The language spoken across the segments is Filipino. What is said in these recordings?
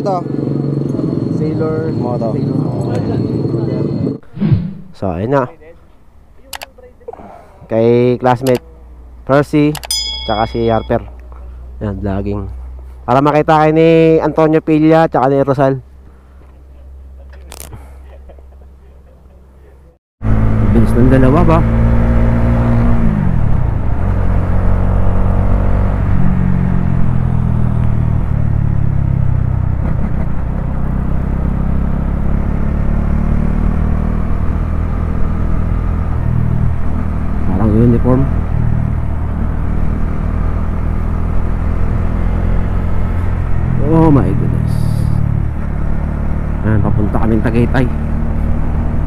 ito? Sailor. Moto. Sailor. So, ayun na. Kay classmate Percy, tsaka si Harper. Yan, vlogging. Para makita kayo ni Antonio Pilla, tsaka ni Rosal. Bilis ng dalawa ba? Parang uniform. Oh my goodness. Ayan, papunta kaming Tagaytay.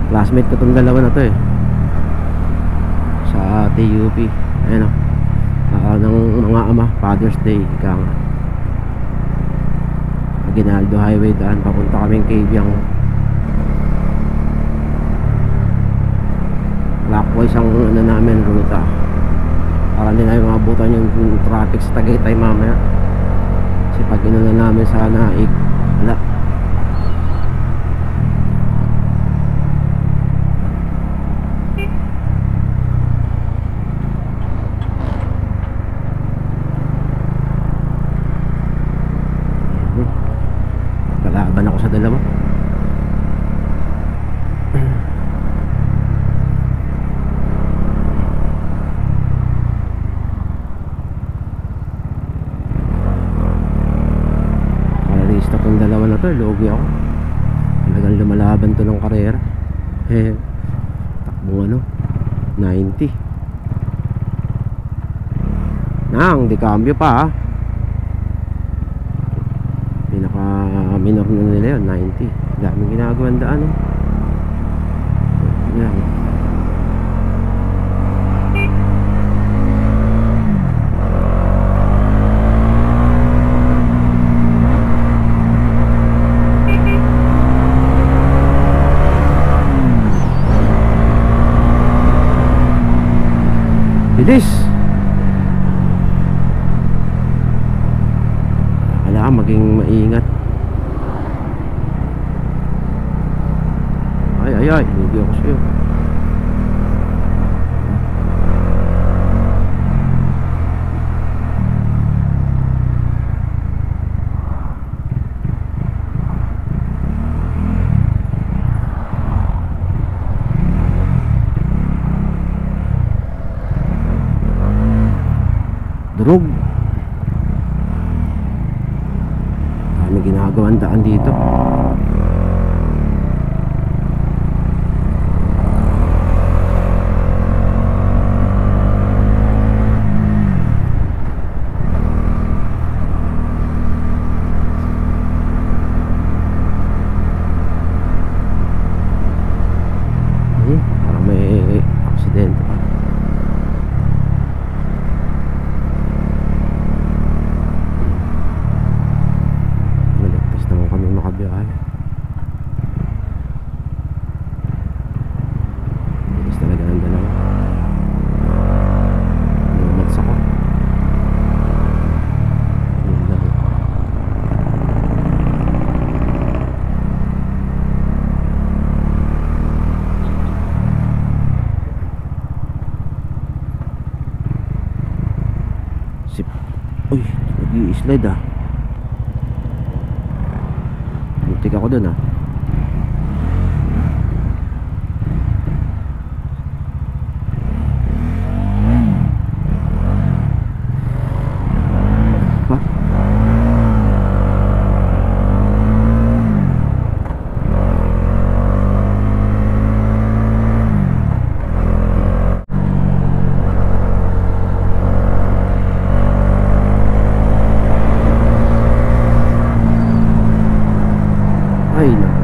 Classmate ko tong dalawa na to eh. Sa TUP. Ayan o. Uh, ng mga ama, Father's Day. Ika nga. Aguinaldo Highway daan. Papunta kaming Cavyang. Clockwise ang ano namin ruta. Para hindi namin maabutan yung traffic sa Tagaytay mamaya. Kasi pag inuna namin sa Naik, wala. Kalaban ako sa dalawa. Karalista tong dalawa na to, logi ako. Talagang lumalaban to ng karera. Eh, takbong ano, 90. Nang, di cambio pa ha. Дайда. Ay, naku.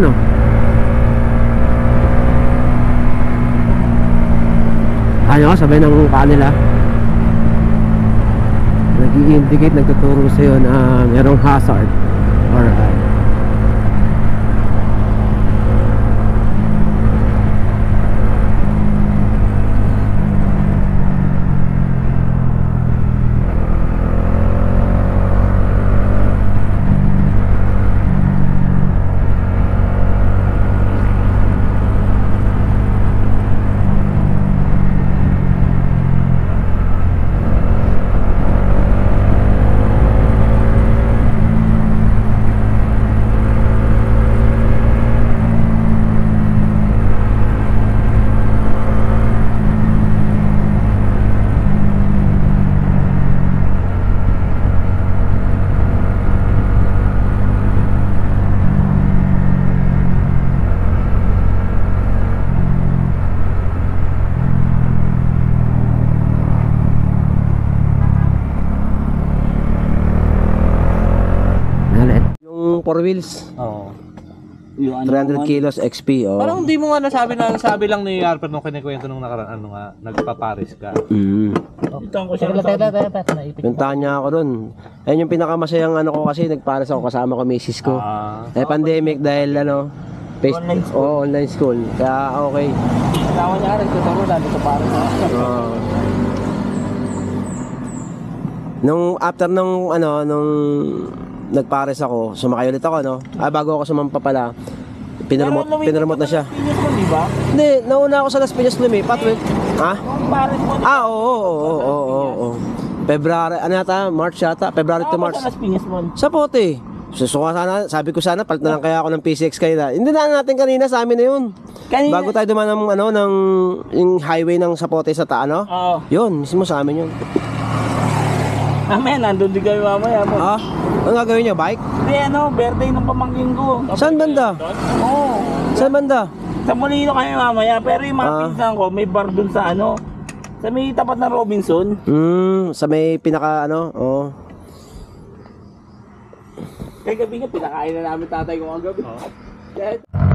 yun oh ayun sabay ng mukha nila. Nag-i-indicate nagtuturo sa'yo na merong hazard. Alright. 4 wheels, Oo. Yung ano 300 naman, kilos XP. Oh. Parang hindi mo nga nasabi na sabi lang ni Harper nung kinikwento nung nakaraan ano nga nagpaparis ka. Mm. Ito ko siya. Teka, teka, teka, naipit. Puntahan niya ako dun. Ayun yung pinakamasayang ano ko kasi nagparas ako kasama ko misis ko. Ah. Eh pandemic dahil ano, face Online school. oh, online school. Kaya okay. Kasama niya rin, tuturo dati sa parang Oo. nung after nung ano, nung nagpares ako, sumakay ulit ako, no? Ah, bago ako sumampa pala, pinremote, pinremote na siya. Di ba? Hindi, nauna ako sa Las Piñas lumipat. wait. Ha? Ah, oo, oo, oo, oo, oo, oo. February, ano yata? March yata? February to March. Sa. Sa pote. Susuka sana, sabi ko sana, palit na lang kaya ako ng PCX kayo na. Hindi na natin kanina, sa amin na yun. Kanina. Bago tayo dumaan ng, ano, ng, yung highway ng Sapote sa ta, ano? Oo. Yun, mismo sa amin yun. Mamaya, nandun din kami mamaya. mo. Ah, ang gagawin niyo, bike? Hindi, ano, birthday ng pamangkin ko. Saan banda? Oo. Saan banda? Sa Molino kami mamaya, pero yung mga Ah. pinsan ko, may bar dun sa ano, sa may tapat ng Robinson. Hmm, sa may pinaka, ano, oh. Kaya gabi nga, pinakain na namin tatay ko. Kaya tanda mo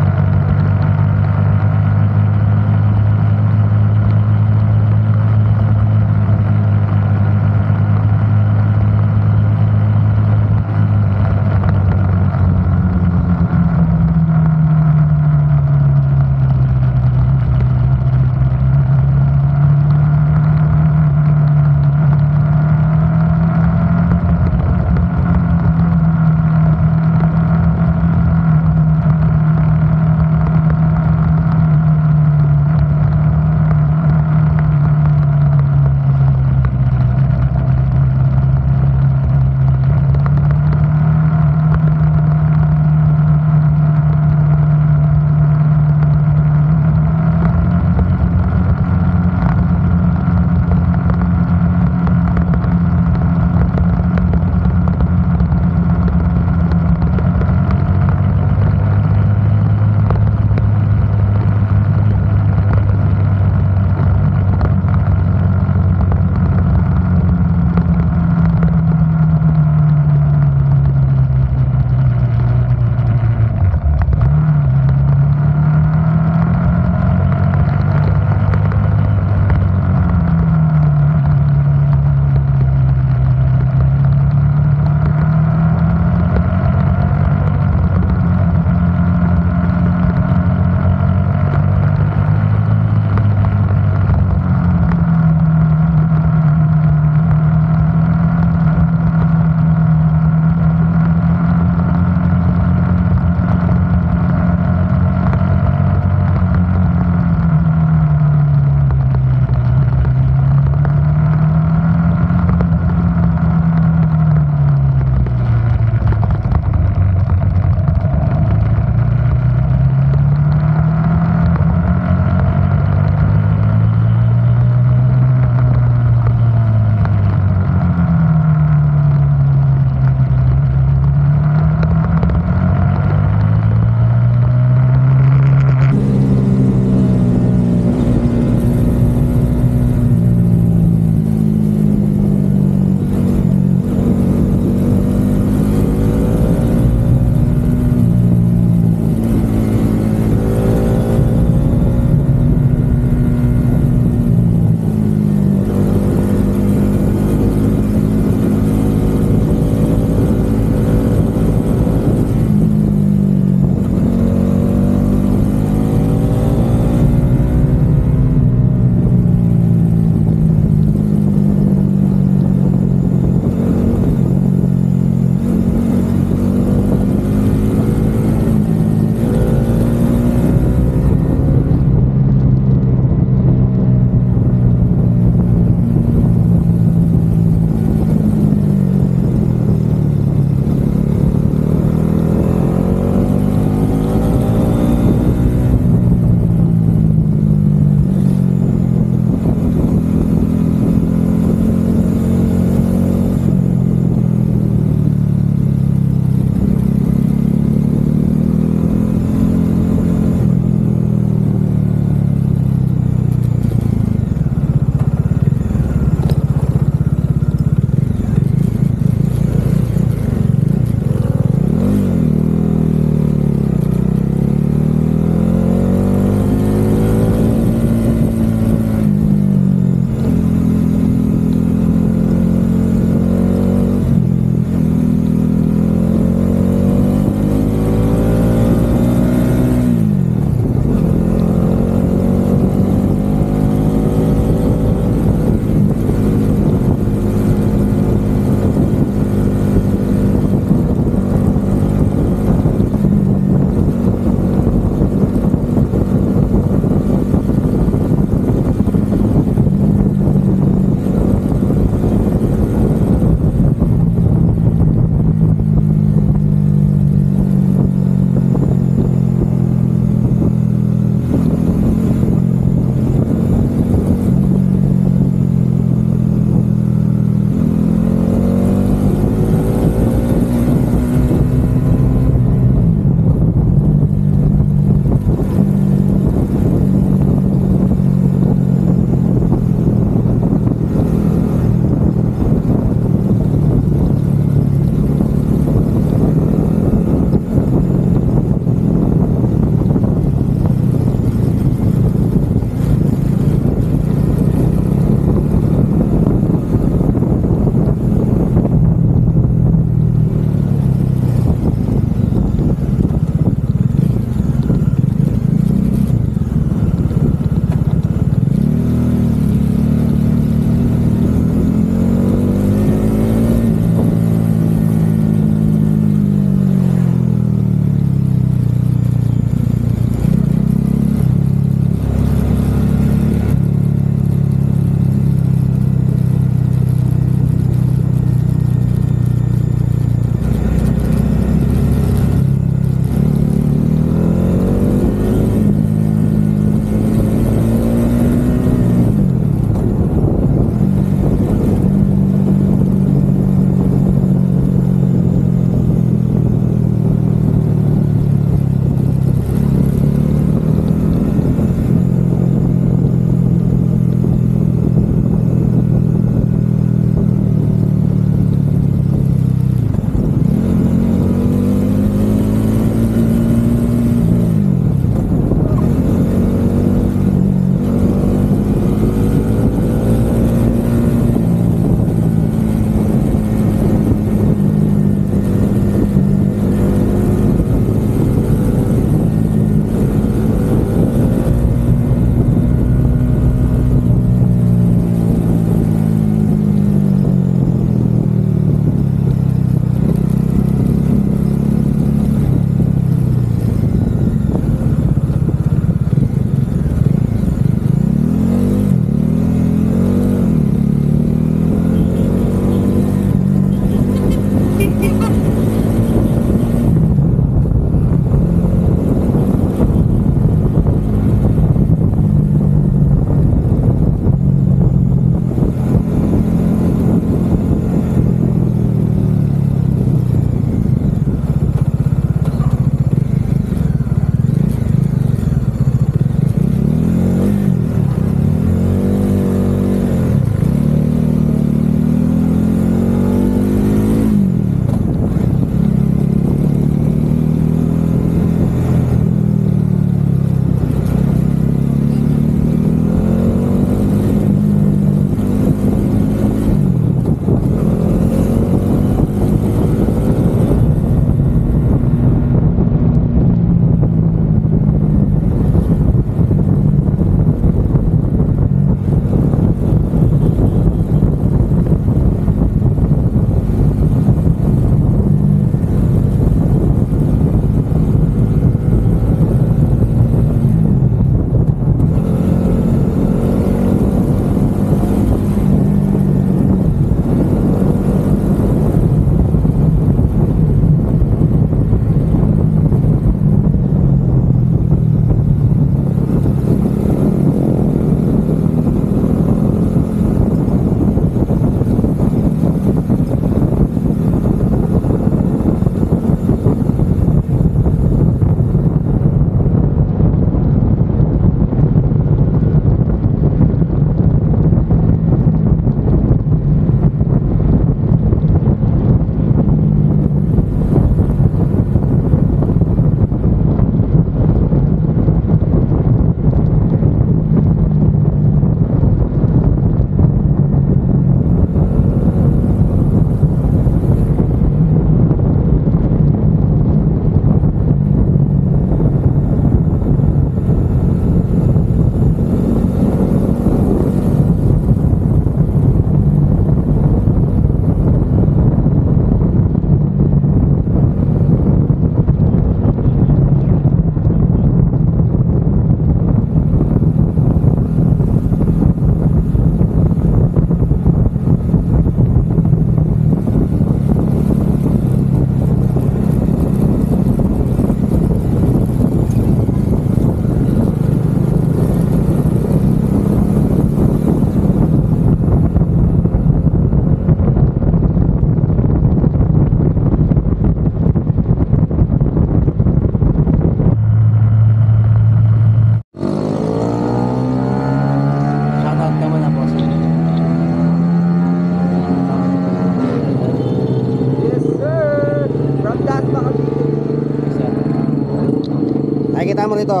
rito?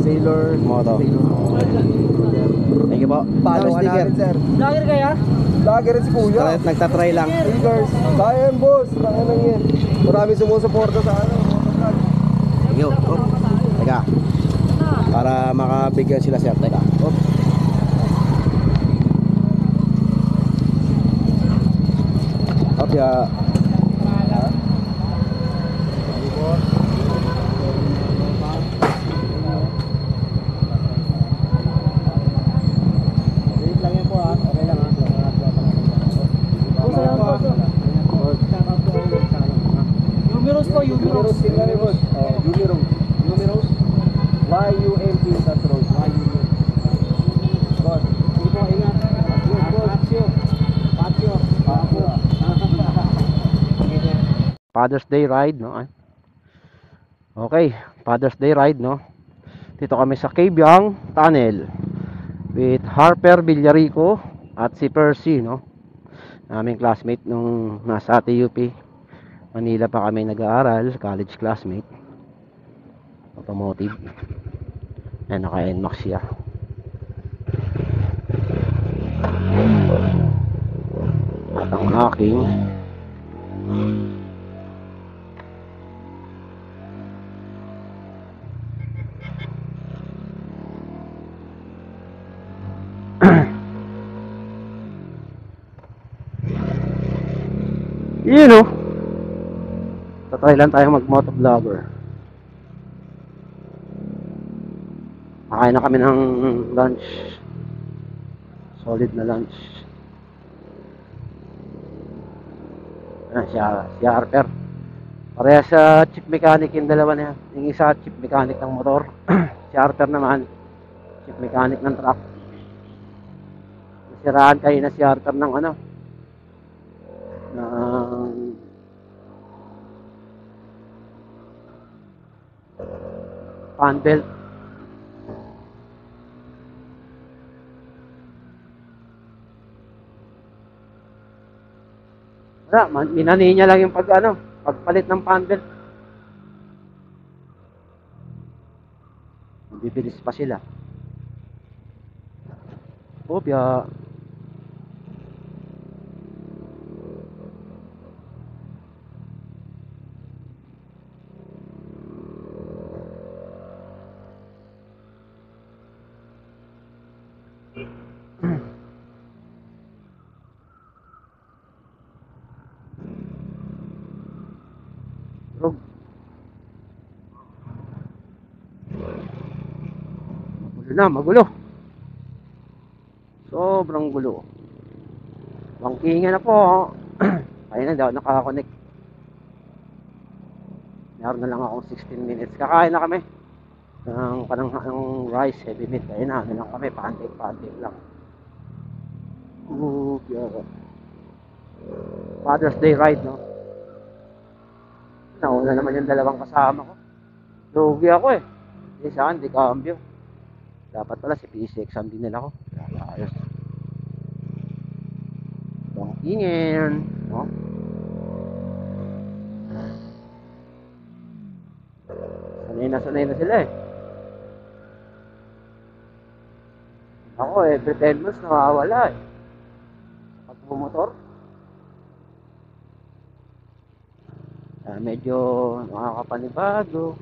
Sailor. Moto. Sailor. Thank you po. Follow ka namin, sir. Vlogger kaya? Rin si Kuya. Try- Nagtatry lang. Stickers. Kaya yan, boss. Kaya lang yan. Maraming sumusuporta sa ano. Thank you. Oh. Teka. Para makabigyan sila sir. Teka. Oh. Wait lang yan po ha. Okay lang ha. Puso lang, puso. Numerous po, Numeros numerous. tingnan ni boss. Oh, Numeros. Numeros. Y-U-M-P tas road. Y-U-M. Boss. Sige po, ingat. Good, boss. Patsyo. Patsyo. Papo. Father's Day ride, no? Ay. Okay, Father's Day ride, no? Dito kami sa Kabyang Tunnel with Harper Villarico at si Percy, no? Naming classmate nung nasa TUP. Manila pa kami nag-aaral, college classmate. Automotive. Ayan, naka-NMAX siya. At ang aking Yun oh. Tatry lang tayo mag motovlogger. Makain na kami ng lunch. Solid na lunch. Ayan, si, si Harper. Pareha sa chief mechanic yung dalawa na yan. Yung isa chief mechanic ng motor. si Harper naman chief mechanic ng truck. Nasiraan kayo na si Harper ng ano ng belt. Wala, man, niya lang yung pag ano, pagpalit ng fan belt. Bibilis pa sila. Obya. Rog. Magulo na, magulo. Sobrang gulo. Bangkingan na po. Ayun na daw, nakakonect. Meron na lang akong 16 minutes. Kakain na kami. Ng panang ng rice, heavy meat. Ayun na, ano lang kami, pancake-pancake lang. Ooh, yeah. Father's Day ride, no? Nauna naman yung dalawang kasama ko. Lugi ako eh. Hindi saan, di cambio. Dapat pala si PC exam din nila ko. Ayos. Bangkingin. No? Sanay na sanay na sila eh. Ako eh, 10 months nawawala eh. Pag bumotor. Ah, medyo nakakapanibago.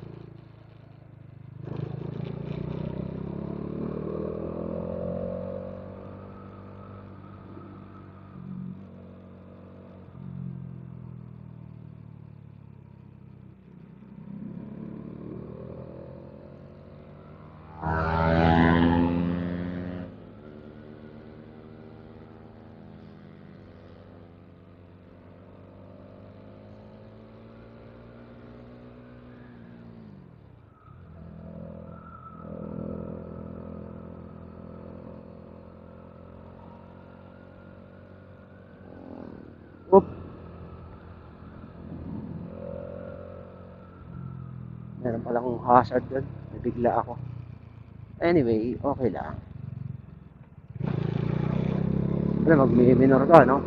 meron palang hazard doon. Nabigla ako. Anyway, okay lang. Alam, magmi-minor ka, no?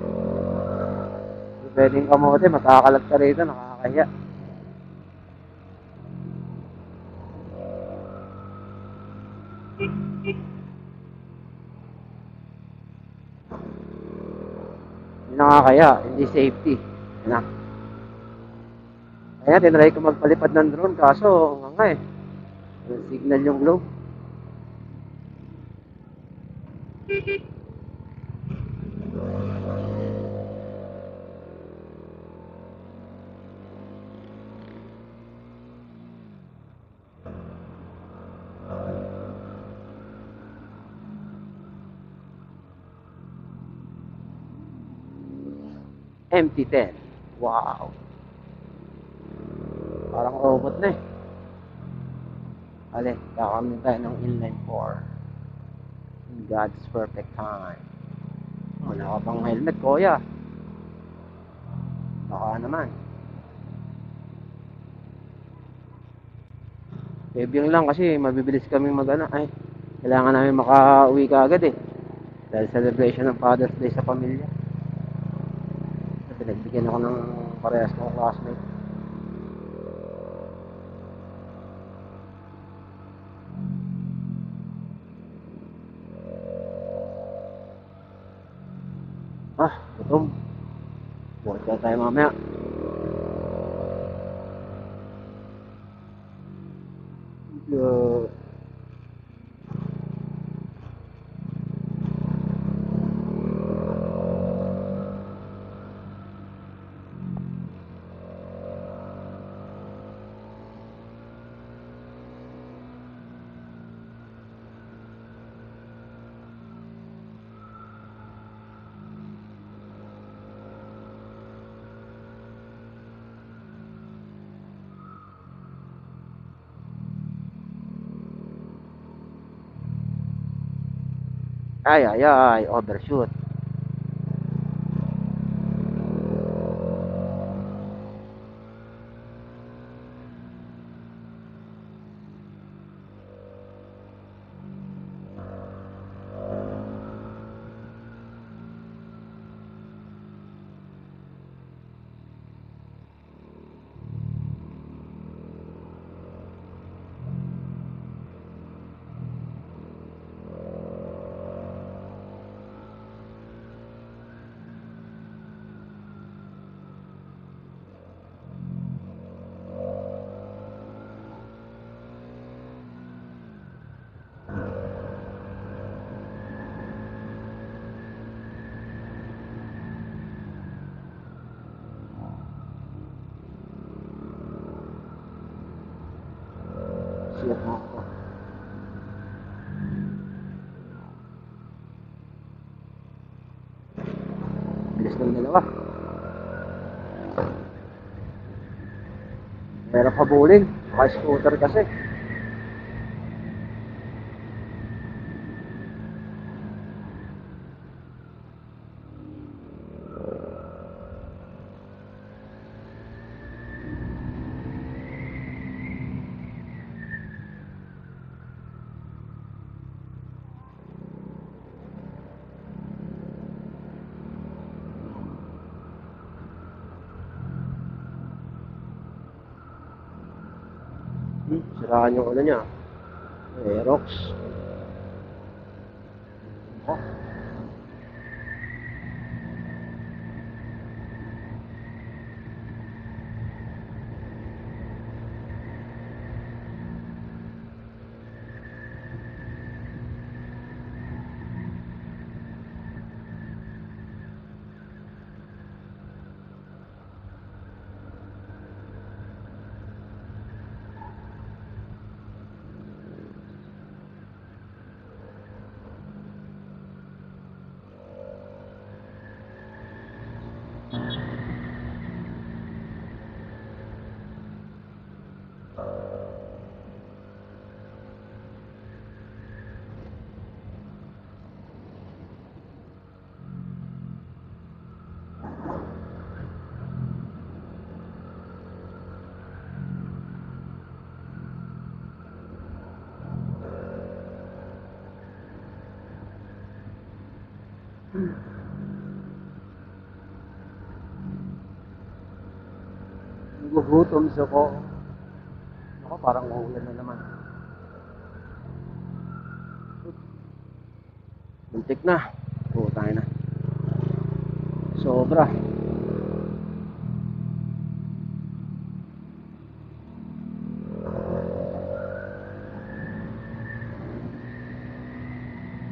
Pwedeng kamote, matakalag ka rito, nakakahiya. Hindi nakakaya, hindi safety. Ano? Kaya tinry ko magpalipad ng drone kaso nga nga eh. Signal yung globe. MT-10. Wow. Parang robot na eh. Ale, kakamin tayo ng inline 4. In God's perfect time. Wala ka pang helmet, kuya. Baka naman. Bebiyang lang kasi mabibilis kaming mag ano, ay, kailangan namin makauwi ka agad eh. Dahil celebration ng Father's Day sa pamilya. Pinagbigyan ako ng parehas kong classmate. Ah, gutom. Bukas ka Ay, ay, ay, overshoot. Siyat mo ako. Bilis ng dalawa. Meron pa bowling. Saka scooter kasi. Hmm, siraan yung ano niya. Aerox. Oh. Nagugutom sa ko. Ako, parang uulan na naman. Muntik na. Putang na. Sobra.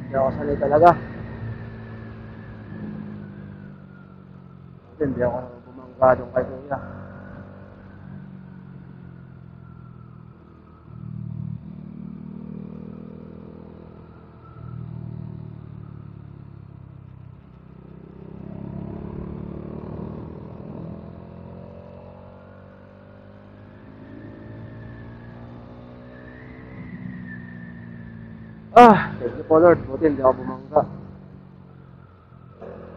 Hindi ako sanay talaga. Hindi ako bumangga doon kay Kuya. Ah, po Lord. Buti hindi ako bumangga.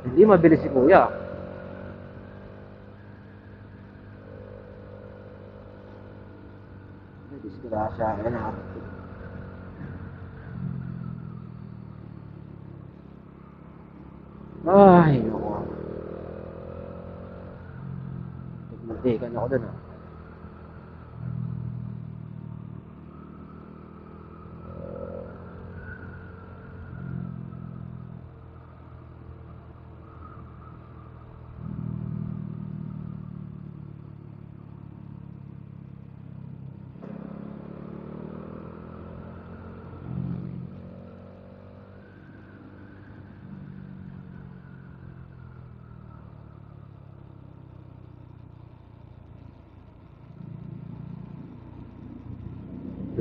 Hindi mabilis si Kuya. Disgrasya. Ayan na. Ay, naku. Nagmuntikan ako dun ah.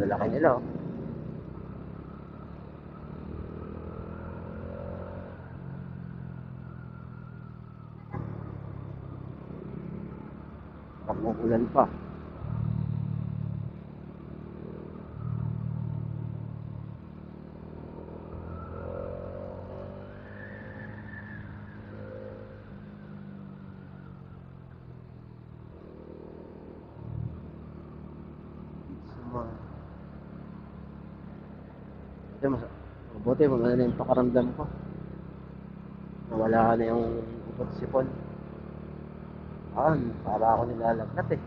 Lalaki nila oh. Pag-uulan pa. Sama. Buti mas mabuti maganda na yung pakaramdam ko. Nawala na yung upot sipon. Ah, para ako nilalagnat eh.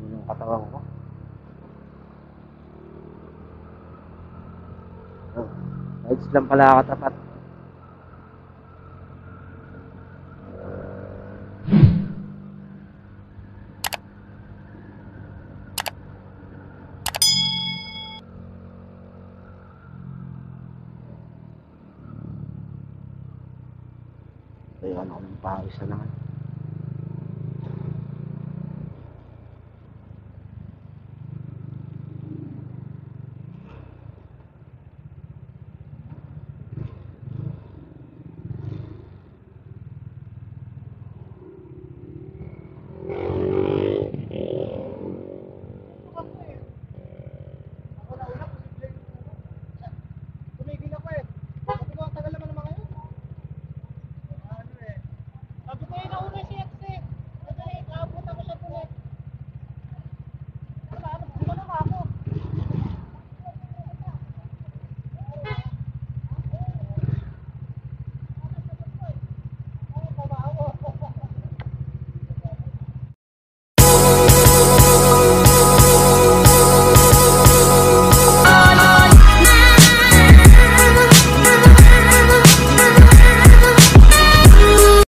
Ano yung katawan ko. Oh, sides lang pala katapat. Kaya ano ko ng pawis na naman.